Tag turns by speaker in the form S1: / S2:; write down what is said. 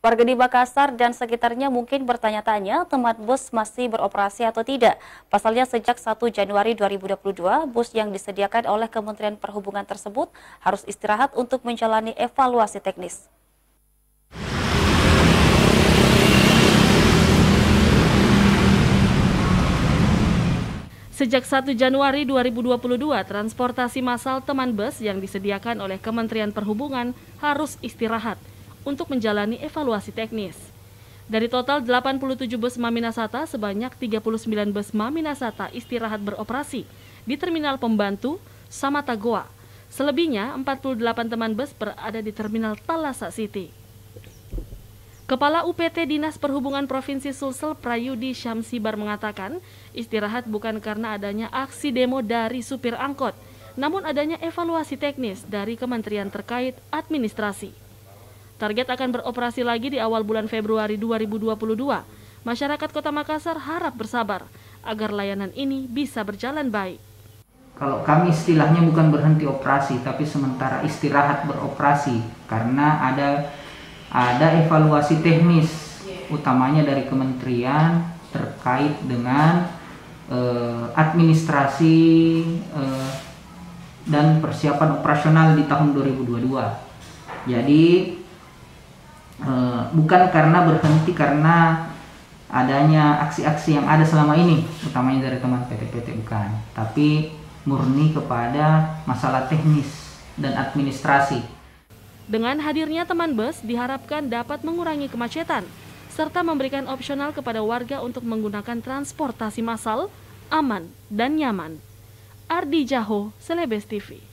S1: Warga di Makassar dan sekitarnya mungkin bertanya-tanya tempat bus masih beroperasi atau tidak. Pasalnya sejak 1 Januari 2022, bus yang disediakan oleh Kementerian Perhubungan tersebut harus istirahat untuk menjalani evaluasi teknis.
S2: Sejak 1 Januari 2022, transportasi massal teman bus yang disediakan oleh Kementerian Perhubungan harus istirahat untuk menjalani evaluasi teknis. Dari total 87 bus Maminasata, sebanyak 39 bus Maminasata istirahat beroperasi di Terminal Pembantu, Samata Goa. Selebihnya, 48 teman bus berada di Terminal Talasa City. Kepala UPT Dinas Perhubungan Provinsi Sulsel Prayudi Syamsibar mengatakan, istirahat bukan karena adanya aksi demo dari supir angkot, namun adanya evaluasi teknis dari kementerian terkait administrasi. Target akan beroperasi lagi di awal bulan Februari 2022. Masyarakat Kota Makassar harap bersabar agar layanan ini bisa berjalan baik.
S3: Kalau kami istilahnya bukan berhenti operasi, tapi sementara istirahat beroperasi karena ada ada evaluasi teknis, utamanya dari kementerian terkait dengan eh, administrasi eh, dan persiapan operasional di tahun 2022. Jadi Eh, bukan karena berhenti karena adanya aksi-aksi yang ada selama ini, utamanya dari teman PT-PT bukan, tapi murni kepada masalah teknis dan administrasi.
S2: Dengan hadirnya teman bus diharapkan dapat mengurangi kemacetan serta memberikan opsional kepada warga untuk menggunakan transportasi massal aman dan nyaman. Ardi Jaho, Selebes TV.